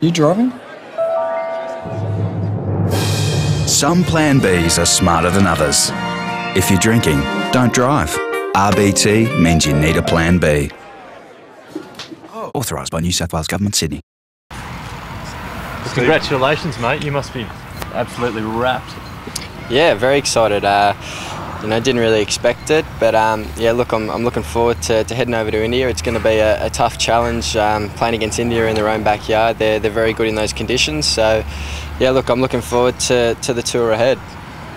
You driving? Some Plan Bs are smarter than others. If you're drinking, don't drive. RBT means you need a Plan B. Authorised by New South Wales Government, Sydney. Congratulations, mate. You must be absolutely rapt. Yeah, very excited. Uh, you know, didn't really expect it, but um, yeah, look, I'm, I'm looking forward to, to heading over to India. It's going to be a, a tough challenge um, playing against India in their own backyard. They're, they're very good in those conditions, so yeah, look, I'm looking forward to, to the tour ahead.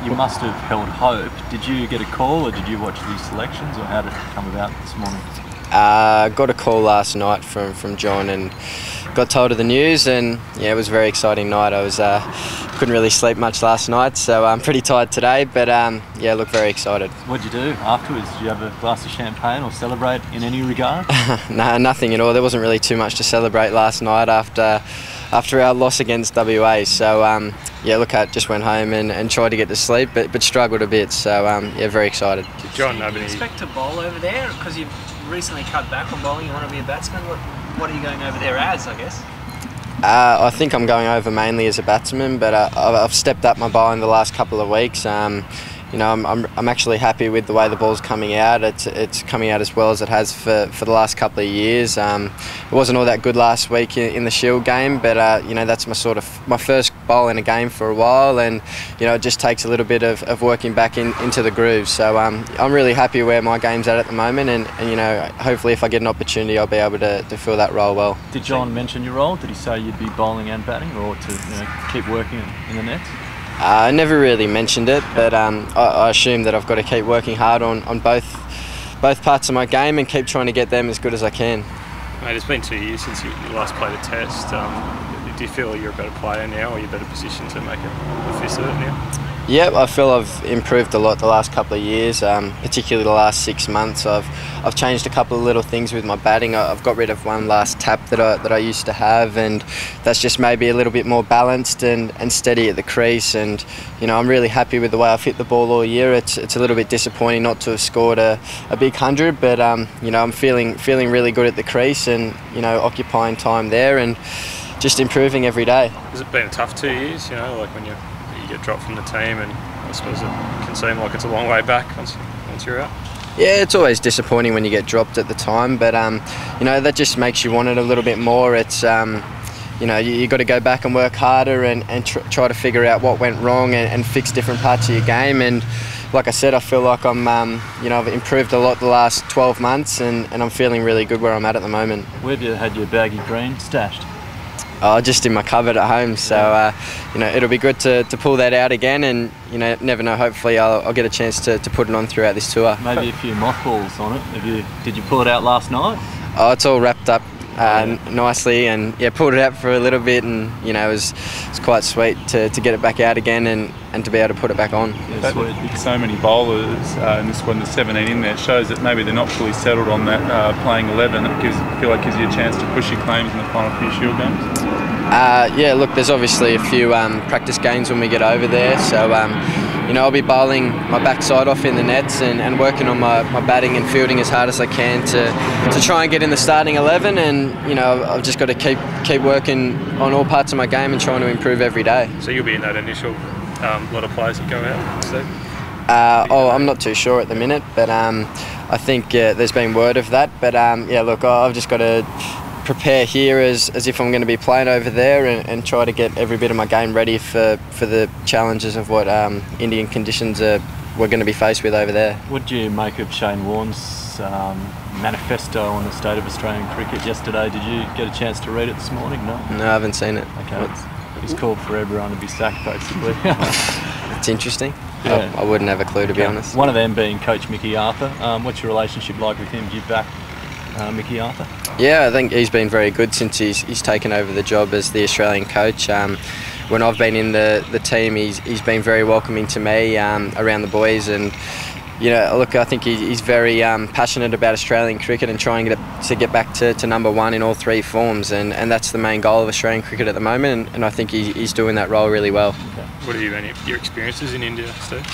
You must have held hope. Did you get a call or did you watch these selections or how did it come about this morning? Uh, got a call last night from, from John and got told of the news and yeah it was a very exciting night I was uh, couldn't really sleep much last night so I'm pretty tired today but um, yeah look very excited What'd you do afterwards? Did you have a glass of champagne or celebrate in any regard? no nothing at all there wasn't really too much to celebrate last night after after our loss against WA so um, yeah look I just went home and, and tried to get to sleep but, but struggled a bit so um, yeah very excited John, nobody. expect to bowl over there because you've recently cut back on bowling. You want to be a batsman. What, what are you going over there as? I guess. Uh, I think I'm going over mainly as a batsman, but uh, I've I've stepped up my bowling the last couple of weeks. Um, you know, I'm, I'm, I'm actually happy with the way the ball's coming out. It's, it's coming out as well as it has for, for the last couple of years. Um, it wasn't all that good last week in, in the Shield game, but uh, you know that's my sort of my first bowl in a game for a while, and you know it just takes a little bit of, of working back in, into the groove. So um, I'm really happy where my game's at at the moment, and, and you know hopefully if I get an opportunity, I'll be able to, to fill that role well. Did John mention your role? Did he say you'd be bowling and batting or to you know, keep working in the nets? Uh, I never really mentioned it, but um, I, I assume that I've got to keep working hard on, on both both parts of my game and keep trying to get them as good as I can. Mate, it's been two years since you last played a test. Um, do you feel you're a better player now, or you're better positioned to make a, fist of it now? Yep, I feel I've improved a lot the last couple of years, um, particularly the last six months. I've I've changed a couple of little things with my batting. I've got rid of one last tap that I, that I used to have, and that's just maybe a little bit more balanced and, and steady at the crease. And you know, I'm really happy with the way I've hit the ball all year. It's it's a little bit disappointing not to have scored a, a big hundred, but um, you know, I'm feeling feeling really good at the crease, and you know, occupying time there and just improving every day. Has it been a tough two years? You know, like when you you get dropped from the team, and I suppose it can seem like it's a long way back once once you're out. Yeah, it's always disappointing when you get dropped at the time, but um, you know that just makes you want it a little bit more. It's um, you know you, you got to go back and work harder and, and tr- try to figure out what went wrong and, and fix different parts of your game. And like I said, I feel like I'm um, you know I've improved a lot the last 12 months, and, and I'm feeling really good where I'm at at the moment. Where have you had your baggy green stashed? Oh, just in my cupboard at home, so uh, you know it'll be good to, to pull that out again, and you know never know. Hopefully, I'll, I'll get a chance to, to put it on throughout this tour. Maybe a few mothballs on it. Have you? Did you pull it out last night? Oh, it's all wrapped up uh, nicely, and yeah, pulled it out for a little bit, and you know it was it's quite sweet to, to get it back out again and, and to be able to put it back on. Yeah, so many bowlers uh, in this one the 17 in there, shows that maybe they're not fully settled on that uh, playing 11. It gives, feel like gives you a chance to push your claims in the final few Shield games. Uh, yeah, look, there's obviously a few um, practice games when we get over there, so um, you know I'll be bowling my backside off in the nets and, and working on my, my batting and fielding as hard as I can to, to try and get in the starting 11, and you know I've just got to keep keep working on all parts of my game and trying to improve every day. So you'll be in that initial um, lot of players that go out. So Uh, oh, I'm not too sure at the minute, but um, I think uh, there's been word of that. But um, yeah, look, I've just got to prepare here as, as if I'm going to be playing over there and, and try to get every bit of my game ready for, for the challenges of what um, Indian conditions are, we're going to be faced with over there. What do you make of Shane Warne's um, manifesto on the state of Australian cricket yesterday? Did you get a chance to read it this morning? No. No, I haven't seen it. Okay. He's called for everyone to be sacked, basically. It's interesting. Yeah. I, I wouldn't have a clue, to be honest. One of them being Coach Mickey Arthur. Um, what's your relationship like with him? Do you back uh, Mickey Arthur? Yeah, I think he's been very good since he's, he's taken over the job as the Australian coach. Um, when I've been in the, the team, he's, he's been very welcoming to me um, around the boys. And, you know, look, I think he, he's very um, passionate about Australian cricket and trying to get, to get back to, to number one in all three forms. And, and that's the main goal of Australian cricket at the moment. And, and I think he, he's doing that role really well. what have you been your experiences in India, Steve?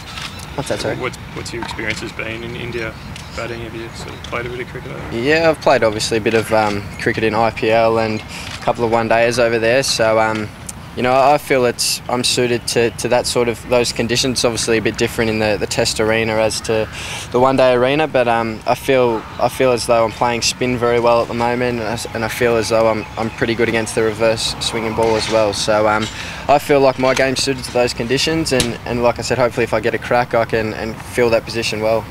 What's that, sorry? What's what's your experiences been in India? batting? Have you sort of played a bit of cricket? over? Yeah, I've played obviously a bit of um, cricket in IPL and a couple of one days over there. So, um, you know, I feel it's I'm suited to, to that sort of those conditions. Obviously, a bit different in the, the Test arena as to the one day arena, but um, I feel I feel as though I'm playing spin very well at the moment, and I, and I feel as though I'm, I'm pretty good against the reverse swinging ball as well. So um, I feel like my game's suited to those conditions, and, and like I said, hopefully if I get a crack, I can and feel that position well.